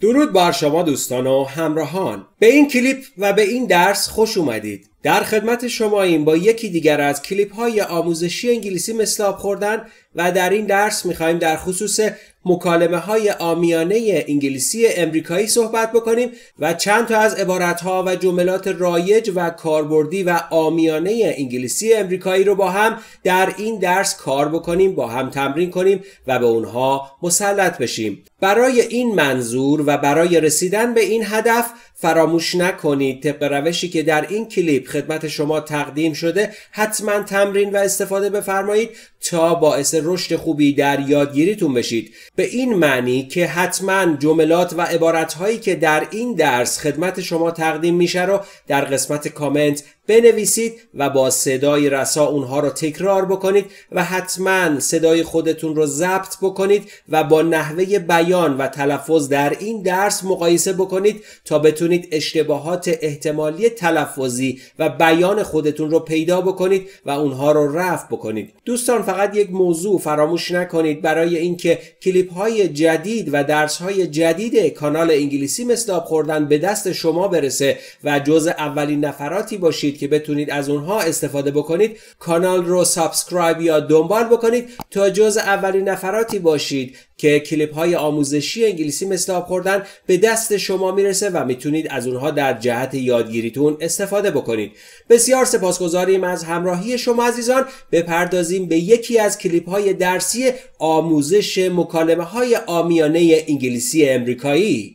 درود بر شما دوستان و همراهان. به این کلیپ و به این درس خوش اومدید. در خدمت شما این با یکی دیگر از کلیپ های آموزشی انگلیسی مثل آب خوردن و در این درس می‌خوایم در خصوص مکالمه های آمیانه انگلیسی امریکایی صحبت بکنیم و چند تا از عبارت ها و جملات رایج و کاربردی و آمیانه انگلیسی امریکایی رو با هم در این درس کار بکنیم با هم تمرین کنیم و به اونها مسلط بشیم. برای این منظور و برای رسیدن به این هدف فراموش نکنید. طبق روشی که در این کلیپ خدمت شما تقدیم شده حتما تمرین و استفاده بفرمایید. تا باعث رشد خوبی در یادگیریتون بشید. به این معنی که حتما جملات و عبارت که در این درس خدمت شما تقدیم میشه رو در قسمت کامنت بنویسید و با صدای رسا اونها رو تکرار بکنید و حتما صدای خودتون رو ضبط بکنید و با نحوه بیان و تلفظ در این درس مقایسه بکنید تا بتونید اشتباهات احتمالی تلفظی و بیان خودتون رو پیدا بکنید و اونها رو رفع بکنید. دوستان فقط یک موضوع فراموش نکنید برای اینکه کلیپ های جدید و درس های جدید کانال انگلیسی مثل آب خوردن به دست شما برسه و جز اولین نفراتی باشید که بتونید از اونها استفاده بکنید کانال رو سابسکرایب یا دنبال بکنید تا جز اولین نفراتی باشید. که کلیپ های آموزشی انگلیسی مثل آب خوردن به دست شما می‌رسه و می‌تونید از اونها در جهت یادگیریتون استفاده بکنید. بسیار سپاسگزاریم از همراهی شما عزیزان. بپردازیم به یکی از کلیپ های درسی آموزش مکالمه های آمیانه انگلیسی امریکایی.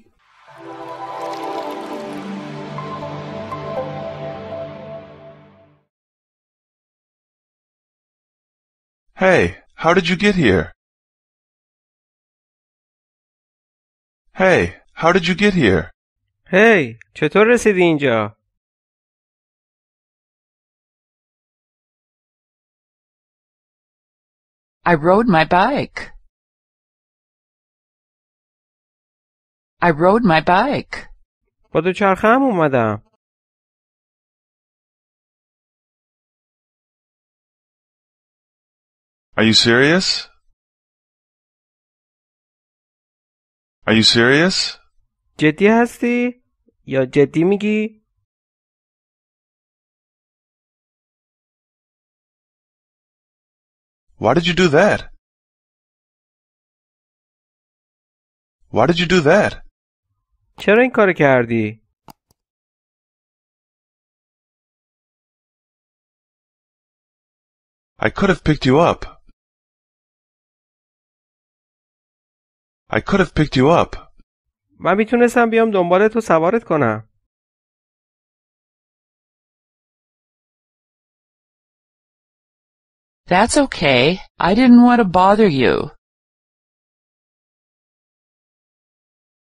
Hey, how did you get here? Hey, how did you get here? Hey, چطور رسیدی اینجا؟ I rode my bike. I rode my bike. با دوچرخه هم اومدم. Are you serious? Are you serious? جدی هستی؟ یا جدی میگی؟ Why did you do that? Why did you do that? چرا این کار کردی؟ I could have picked you up. I could have picked you up. من می‌تونستم بیام دنبال تو سوارت کنم. That's okay. I didn't want to bother you.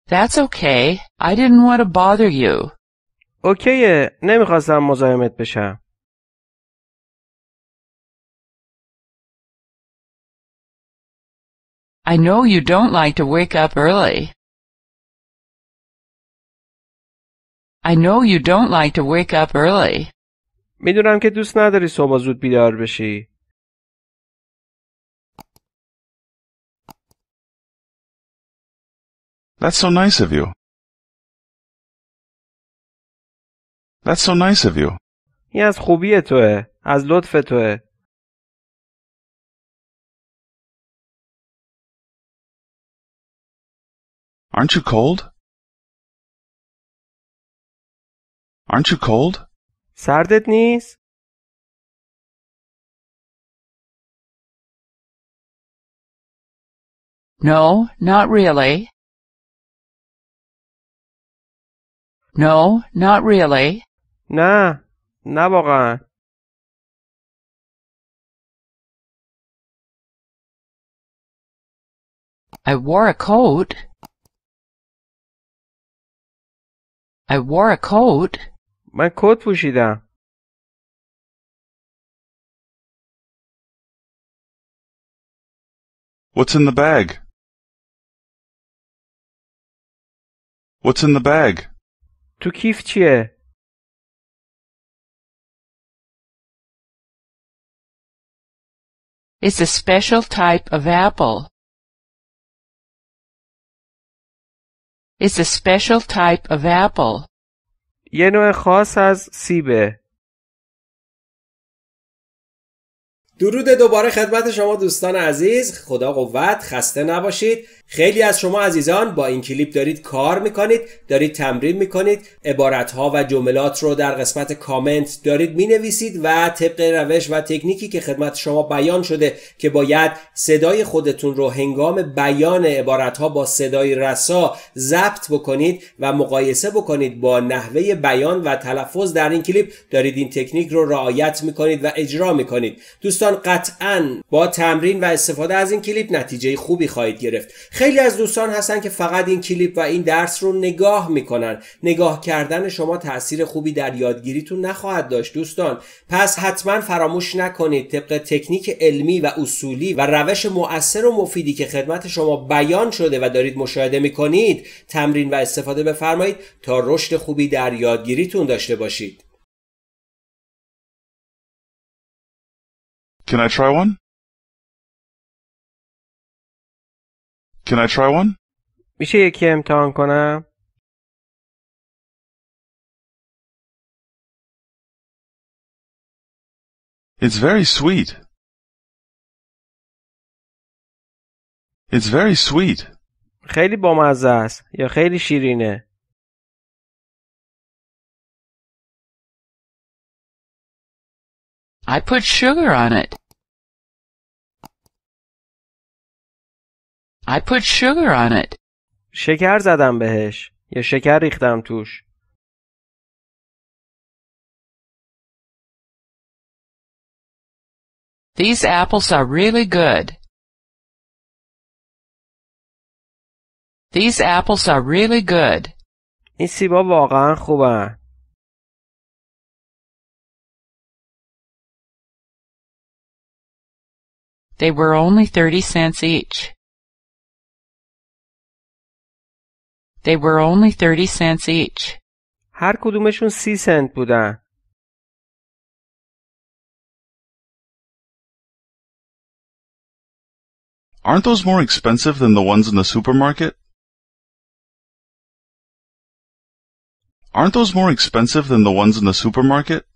That's okay. I didn't want to bother you. اوکیه. نمی‌خواستم مزاحمت بشم. I know you don't like to wake up early. I know you don't like to wake up early. میدونم که دوست نداری صبح زود بیدار بشی. That's so nice of you. That's so nice of you. این از خوبی توه. از لطف توه. Aren't you cold? Aren't you cold? سردت نیست؟ No, not really. No, not really. نه، نه واقعا. I wore a coat. I wore a coat. من کت پوشیدم. What's in the bag? What's in the bag? تو کیف چیه؟ It's a special type of apple. It's a special type of apple. یه نوع خاص از سیبه درود دوباره خدمت شما دوستان عزیز. خدا قوت خسته نباشید. خیلی از شما عزیزان با این کلیپ دارید کار می‌کنید دارید تمرین می‌کنید عبارتها و جملات رو در قسمت کامنت دارید می‌نویسید و طبق روش و تکنیکی که خدمت شما بیان شده که باید صدای خودتون رو هنگام بیان عبارتها با صدای رسا ضبط بکنید و مقایسه بکنید با نحوه بیان و تلفظ در این کلیپ. دارید این تکنیک رو رعایت می‌کنید و اجرا می‌کنید. دوستان قطعا با تمرین و استفاده از این کلیپ نتیجه خوبی خواهید گرفت. خیلی از دوستان هستن که فقط این کلیپ و این درس رو نگاه می‌کنن. نگاه کردن شما تاثیر خوبی در یادگیریتون نخواهد داشت دوستان. پس حتما فراموش نکنید طبق تکنیک علمی و اصولی و روش مؤثر و مفیدی که خدمت شما بیان شده و دارید مشاهده می‌کنید تمرین و استفاده بفرمایید تا رشد خوبی در یادگیریتون داشته باشید. Can I try one? Can I try one? میشه یکی امتحان کنم؟ It's very sweet. It's very sweet. خیلی بامزه است یا خیلی شیرینه I put sugar on it. I put sugar on it. شکر زدم بهش یا شکر ریختم توش These apples are really good. These apples are really good. این سیبا واقعا خوبن They were only 30 cents each. They were only 30 cents each. هر کدومشون سی سنت بودن Aren't those more expensive than the ones in the supermarket? Aren't those more expensive than the ones in the supermarket?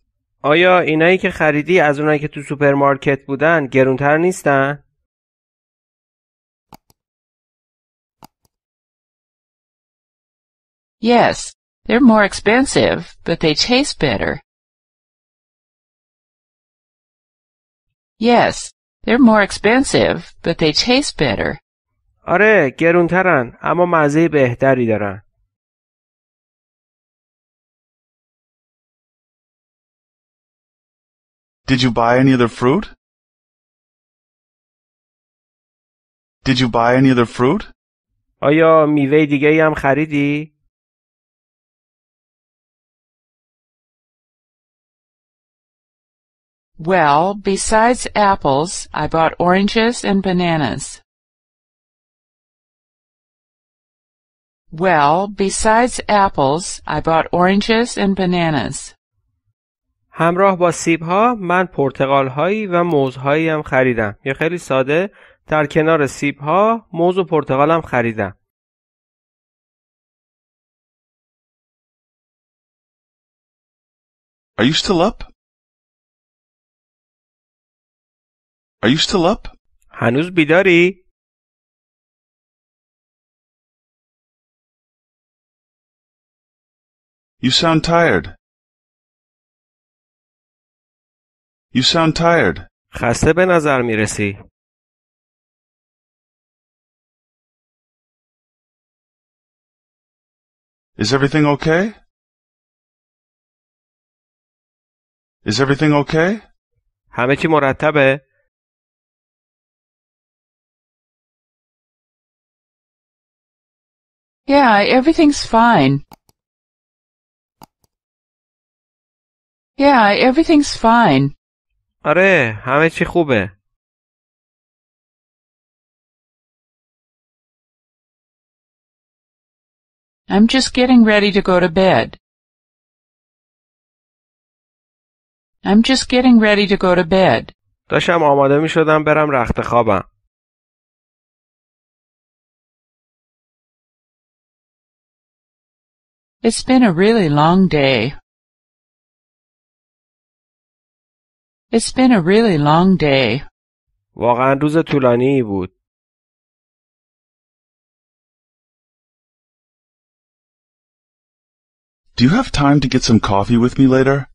آیا اینایی که خریدی از اونایی که تو سوپرمارکت بودن گرونتر نیستن؟ Yes, they're more expensive, but they taste better. Yes, they're more expensive, but they taste better. آره گرونترن اما مزه بهتری دارن Did you buy any other fruit? Did you buy any other fruit? آیا میوه دیگه ای هم خریدی؟ Well, besides apples, I bought oranges and bananas. Well, besides apples, I bought oranges and bananas. همراه با سیب ها من پرتقال هایی و موز هایی هم خریدم یا خیلی ساده در کنار سیب ها موز و پرتقال هم خریدم Are you still up? Are you still up? هنوز بیداری؟ You sound tired. You sound tired. خسته به نظر میرسی Is everything okay? Is everything okay? همه چی مرتبه؟ Yeah, everything's fine. Yeah, everything's fine. آره همه چی خوبه I'm just getting ready to go to bed. I'm just getting ready to go to bed. داشتم آماده می شدم برم رخت خوابم It's been a really long day. It's been a really long day. واقعا روز طولانی بود. Do you have time to get some coffee with me later?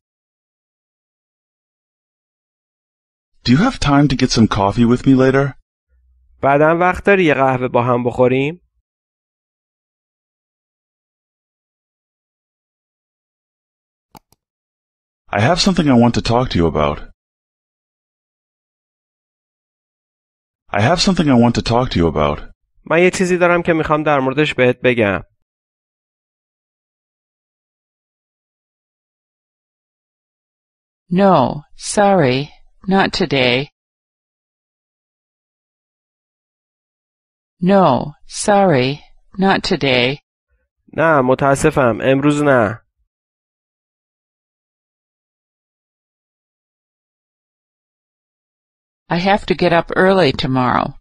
Do you have time to get some coffee with me later? بعدا وقت داری یه قهوه با هم بخوریم؟ I have something I want to talk to you about. I have something I want to talk to you about. من یه چیزی دارم که میخوام در موردش بهت بگم. No, sorry, not today. No, sorry, not today. نه متاسفم امروز نه. I have to get up early tomorrow.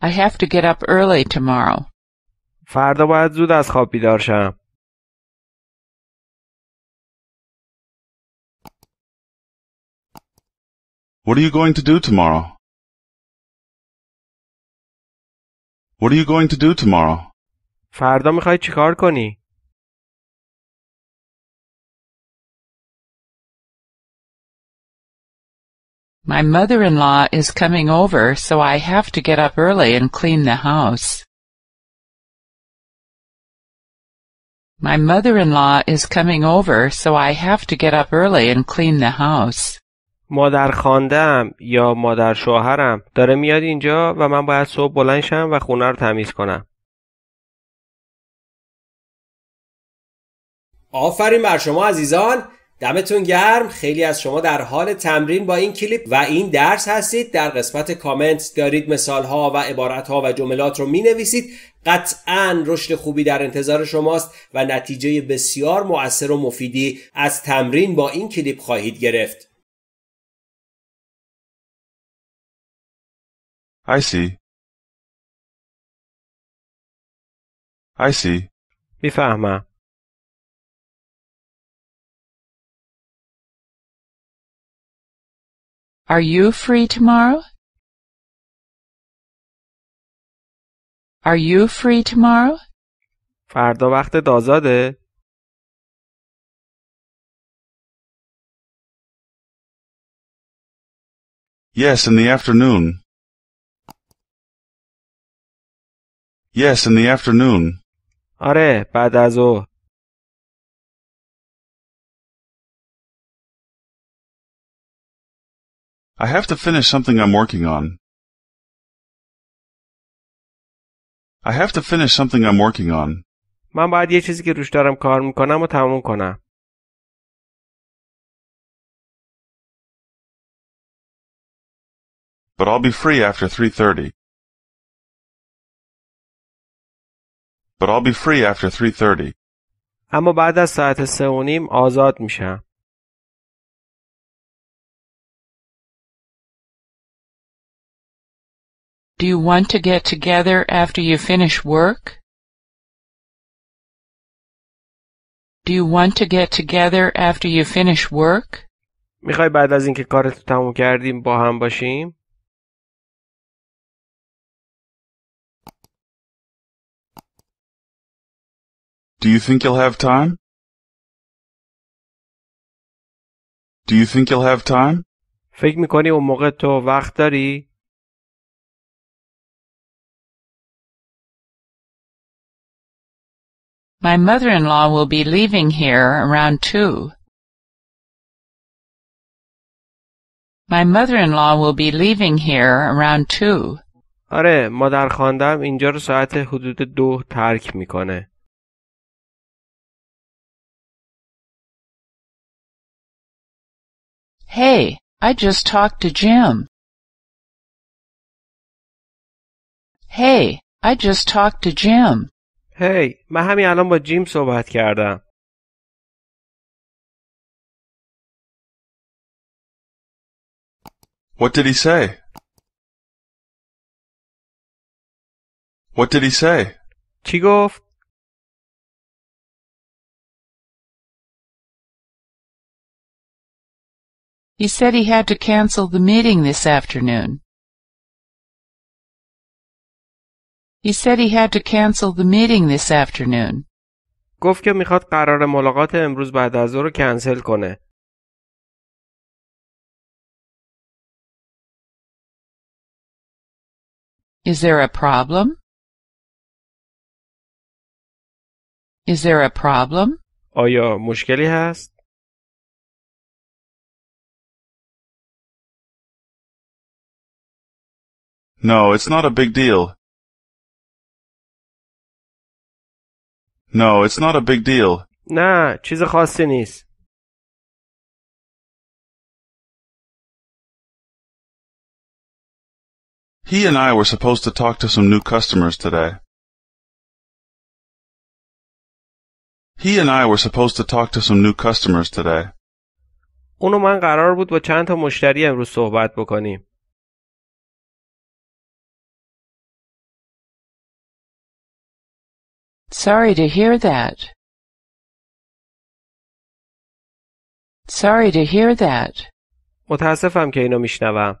I have to get up early tomorrow. فردا باید زود از خواب بیدار شم. What are you going to do tomorrow? What are you going to do tomorrow? فردا میخوای چیکار کنی؟ My mother-in-law is coming over, so I have to get up early and clean the house. My mother-in-law is coming over, so I have to get up early and clean the house. مادر خواندم یا مادر شوهرم داره میاد اینجا و من باید صبح بلند شم و خونه رو تمیز کنم. آفرین بر شما عزیزان دمتون گرم خیلی از شما در حال تمرین با این کلیپ و این درس هستید در قسمت کامنت دارید مثال ها و عبارت ها و جملات رو می نویسید قطعا رشد خوبی در انتظار شماست و نتیجه بسیار مؤثر و مفیدی از تمرین با این کلیپ خواهید گرفت I see. I see. می‌فهمم. Are you free tomorrow? Are you free tomorrow? فردا وقت آزاده؟ Yes, in the afternoon. Yes, in the afternoon. آره بعد از ظهر. I have to finish something I'm working on. I have to finish something I'm working on. من باید یه چیزی که روش دارم کار میکنم و تموم کنم. But I'll be free after 3:30. But I'll be free after 3:30. اما بعد از ساعت سه و نیم آزاد میشم. Do you want to get together after you finish work? Do you want to get together after you finish work? میخوای بعد از اینکه کارتو تموم کردیم با هم باشیم؟ Do you think you'll have time? Do you think you'll have time? فکر میکنی اون موقع تو وقت داری؟ My mother-in-law will be leaving here around two. My mother-in-law will be leaving here around two. آره مادر خواندم اینجا رو ساعت حدود دو ترک میکنه. Hey, I just talked to Jim. Hey, I just talked to Jim. هی hey, من همین الان با جیم صحبت کردم. What did he say? What did he say? چی گفت؟ He said he had to cancel the meeting this afternoon. He said he had to cancel the meeting this afternoon. گفت که میخواد قرار ملاقات امروز بعد از ظهر رو کنسل کنه. Is there a problem? Is there a problem? آیا مشکلی هست؟ No, it's not a big deal. No, it's not a big deal. نه چیز خاصی نیست. He and I were supposed to talk to some new customers today. He and I were supposed to talk to some new customers today. اونو من قرار بود با چند تا مشتری امروز صحبت بکنیم. Sorry to hear that. Sorry to hear that. متاسفم که اینو میشنوم.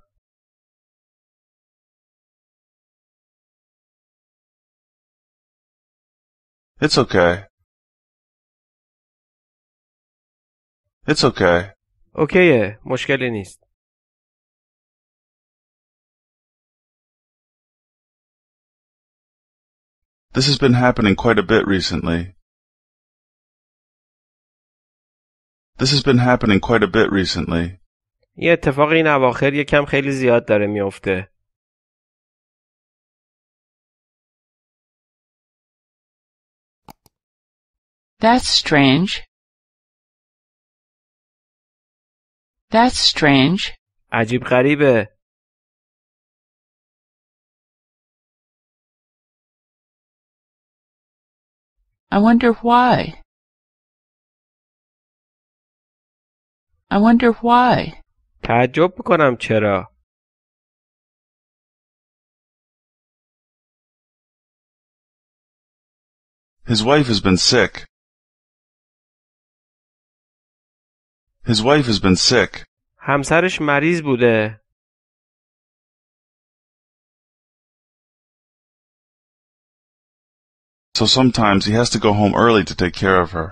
It's okay. It's okay. اوکیه مشکلی نیست. This has been happening quite a bit recently. This has been happening quite a bit recently. یه اتفاق این اواخر یکم خیلی زیاد داره میافته. That's strange. That's strange. عجیب غریبه. I wonder why. I wonder why. تعجب میکنم چرا. His wife has been sick. His wife has been sick. همسرش مریض بوده. So sometimes he has to go home early to take care of her.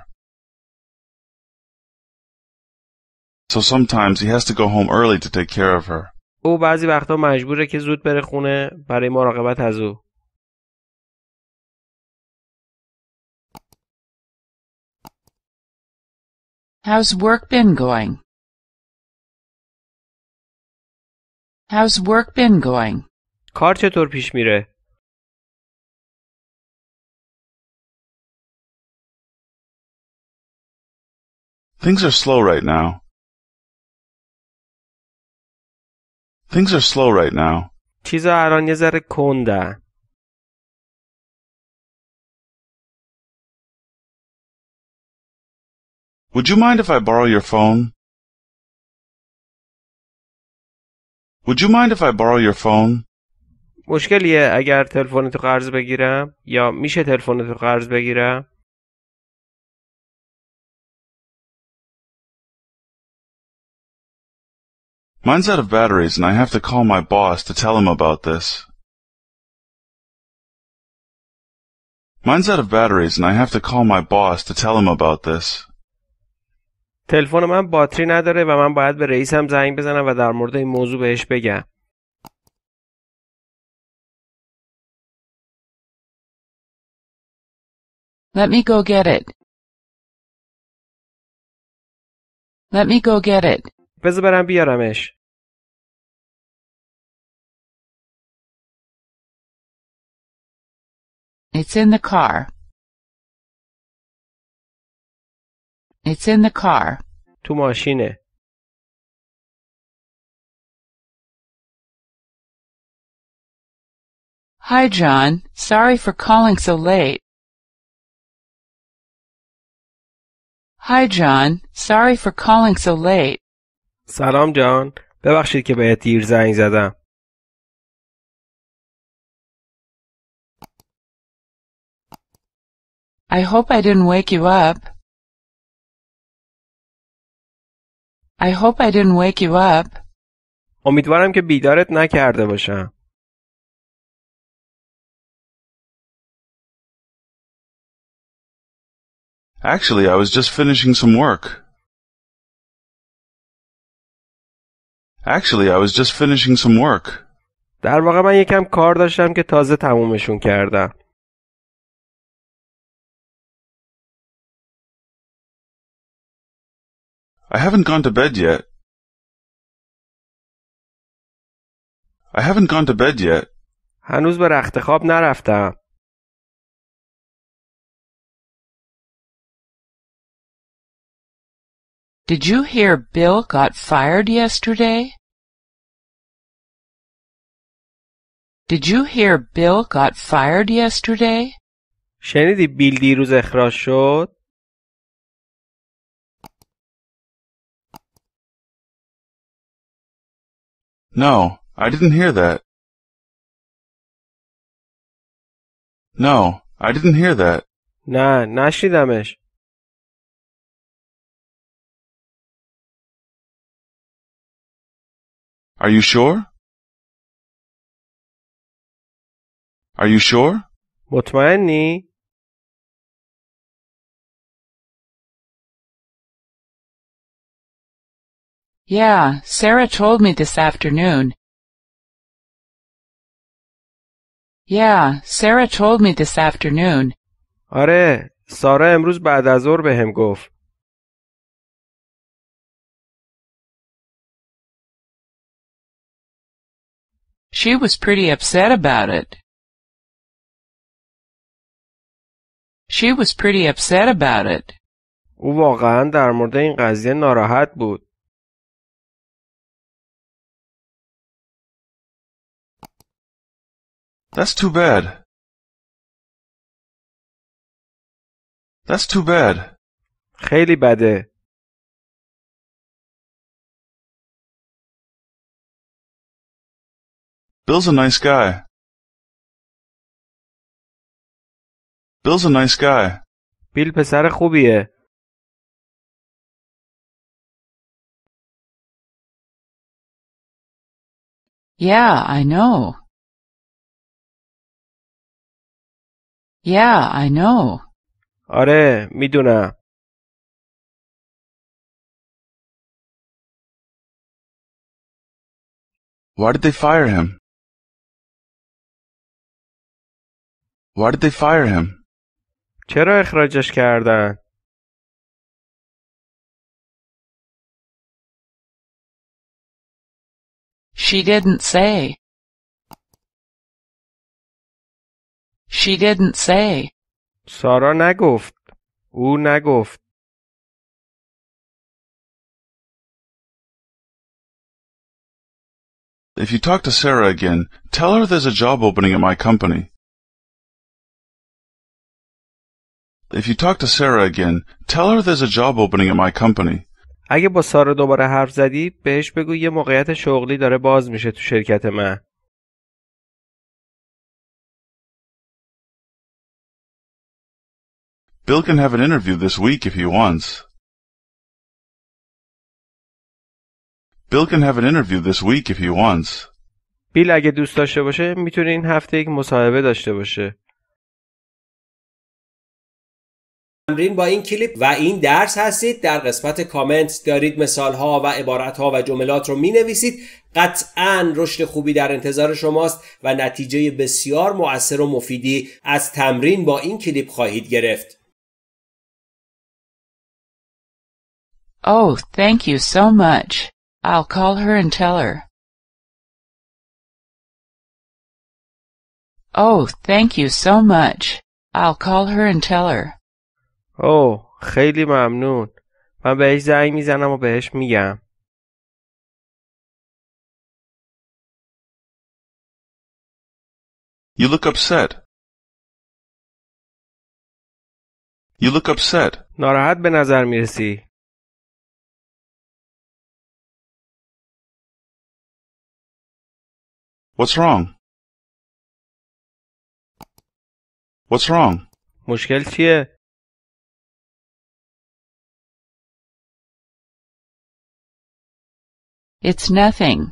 So sometimes he has to go home early to take care of her. او بعضی وقتا مجبوره که زود بره خونه برای مراقبت از او. How's work been going? How's work been going? کار چطور پیش میره؟ Things are slow right now. Things are slow right now. چیزا الان یه ذره کنده. Would you mind if I borrow your phone? Would you mind if I borrow your phone? مشکلیه اگر تلفنتو قرض بگیرم یا میشه تلفنتو قرض بگیرم؟ Mine's out of batteries and I have to call my boss to tell him about this. Mine's out of batteries and I have to call my boss to tell him about this. تلفن من باتری نداره و من باید به رئیسم زنگ بزنم و در مورد این موضوع بهش بگم. Let me go get it. Let me go get it. بذار برم بیارمش. It's in the car. It's in the car. تو ماشینه. Hi, John. Sorry for calling so late. Hi, John. Sorry for calling so late. سلام جان. ببخشید که بهت دیر زنگ زدم. I hope I didn't wake you up. I hope I didn't wake you up. امیدوارم که بیدارت نکرده باشم. Actually, I was just finishing some work. Actually, I was just finishing some work. در واقع من یکم کار داشتم که تازه تمومشون کردم. I haven't gone to bed yet. I haven't gone to bed yet. هنوز به رخت خواب نرفتم. Did you hear Bill got fired yesterday? Did you hear Bill got fired yesterday? شنیدی بیل دیروز اخراج شد؟ No, I didn't hear that. No, I didn't hear that. نه نشنیدمش. Are you sure? Are you sure? مطمئنی؟ Yeah, Sarah told me this afternoon. Yeah, Sarah told me this afternoon. آره سارا امروز بعد از ظهر بهم گفت. She was pretty upset about it. She was pretty upset about it. او واقعا در مورد این قضیه ناراحت بود. That's too bad. That's too bad. خیلی بده. Bill's a nice guy. Bill's a nice guy. بیل پسر خوبیه. Yeah, I know. Yeah, I know. آره میدونم. Why did they fire him? Why did they fire him? چرا اخراجش کردن؟ She didn't say. She didn't say. سارا نگفت. او نگفت. If you talk to Sarah again, tell her there's a job opening at my company. If you talk to Sarah again, tell her there's a job opening at my company. اگه با سارا دوباره حرف زدی بهش بگو یه موقعیت شغلی داره باز میشه تو شرکت من. Bill can have an interview this week if he wants. Bill can have an interview this week if he wants. بیل اگه دوست داشته باشه می‌تونه این هفته یک مصاحبه داشته باشه. تمرین با این کلیپ و این درس هستید در قسمت کامنت دارید مثال ها و عبارت ها و جملات رو می نویسید قطعا رشد خوبی در انتظار شماست و نتیجه بسیار مؤثر و مفیدی از تمرین با این کلیپ خواهید گرفت Oh, thank you so much. I'll call her and tell her. Oh, thank you so much. I'll call her and tell her. اوه خیلی ممنون. من بهش زنگ میزنم و بهش میگم. You look upset. You look upset. ناراحت به نظر میرسی. What's wrong? What's wrong? مشکل چیه؟ It's nothing.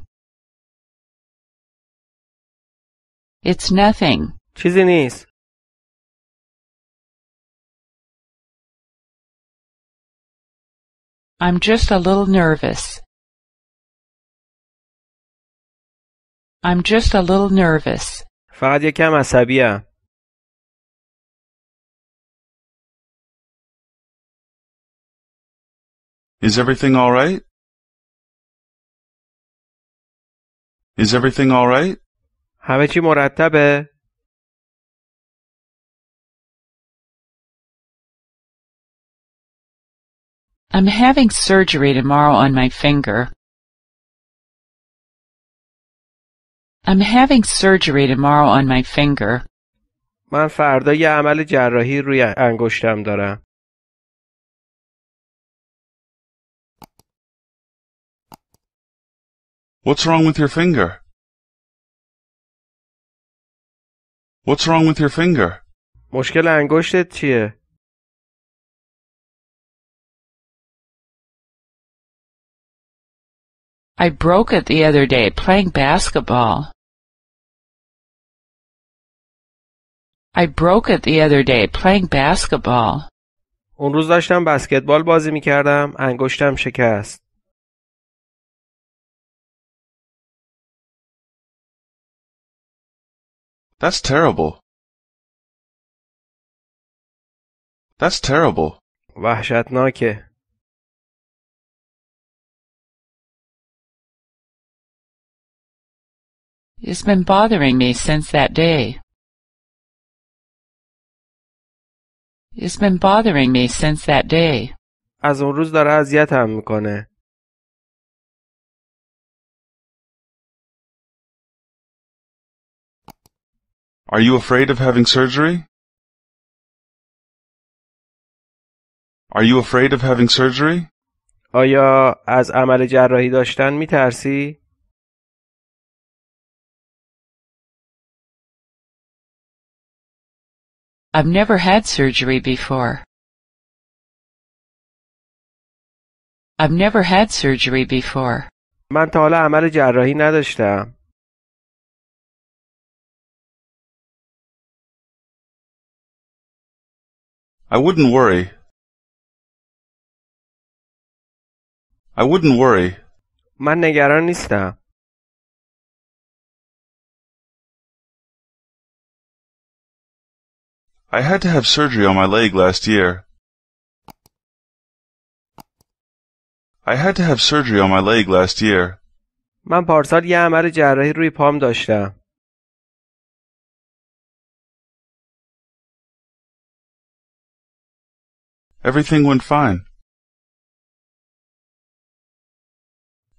It's nothing. چیزی نیست. I'm just a little nervous. I'm just a little nervous. فقط یکم عصبیم. Is everything alright? Is everything alright? همه چی مرتبه؟ I'm having surgery tomorrow on my finger. I'm having surgery tomorrow on my finger. من فردا یه عمل جراحی روی انگشتم دارم. What's wrong with your finger? What's wrong with your finger? مشکل انگشتت چیه؟ I broke it the other day playing basketball. I broke it the other day playing basketball. اون روز داشتم بسکتبال بازی میکردم انگشتم شکست. That's terrible. That's terrible. وحشتناکه. It's been bothering me since that day. It's been bothering me since that day. از اون روز داره اذیتم میکنه. Are you afraid of having surgery? Are you afraid of having surgery? آیا از عمل جراحی داشتن میترسی؟ I've never had surgery before. I've never had surgery before. من تا حالا عمل جراحی نداشتم. I wouldn't worry. I wouldn't worry. من نگران نیستم. I had to have surgery on my leg last year. I had to have surgery on my leg last year. من پارسال یه عمل جراحی روی پام داشتم. Everything went fine.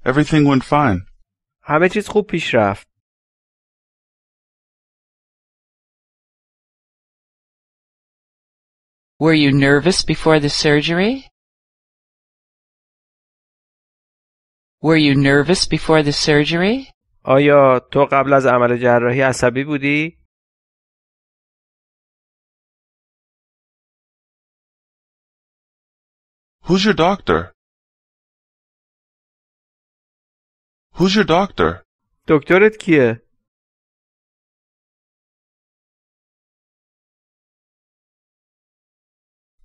Everything went fine. همه چیز خوب پیش رفت. Were you nervous before the surgery? Were you nervous before the surgery? آیا تو قبل از عمل جراحی عصبی بودی؟ Who's your doctor? Who's your doctor? دکترت کیه؟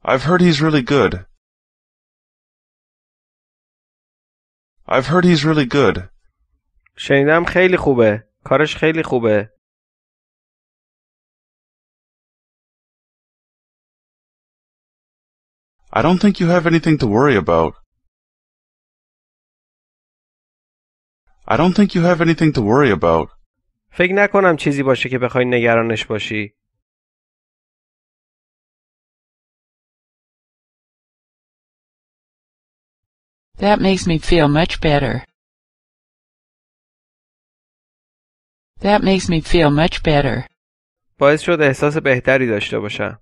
I've heard he's really good. I've heard he's really good. شنیدم خیلی خوبه. کارش خیلی خوبه. I don't think you have anything to worry about. I don't think you have anything to worry about. فکر نکنم چیزی باشه که بخوای نگرانش باشی. That makes me feel much better. That makes me feel much better. باعث شد احساس بهتری داشته باشم.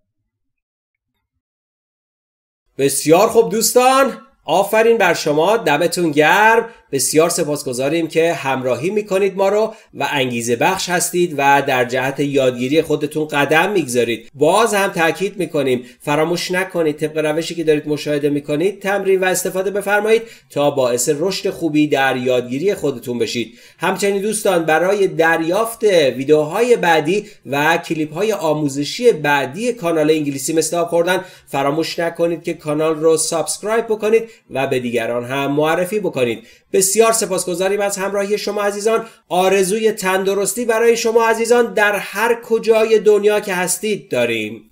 بسیار خوب دوستان آفرین بر شما دمتون گرم بسیار سپاسگزاریم که همراهی می‌کنید ما رو و انگیزه بخش هستید و در جهت یادگیری خودتون قدم می‌گذارید. باز هم تاکید می‌کنیم فراموش نکنید طبق روشی که دارید مشاهده می‌کنید تمرین و استفاده بفرمایید تا باعث رشد خوبی در یادگیری خودتون بشید. همچنین دوستان برای دریافت ویدیوهای بعدی و کلیپ های آموزشی بعدی کانال انگلیسی مثل خوردن فراموش نکنید که کانال رو سابسکرایب بکنید و به دیگران هم معرفی بکنید. بسیار سپاسگزاریم از همراهی شما عزیزان. آرزوی تندرستی برای شما عزیزان در هر کجای دنیا که هستید داریم.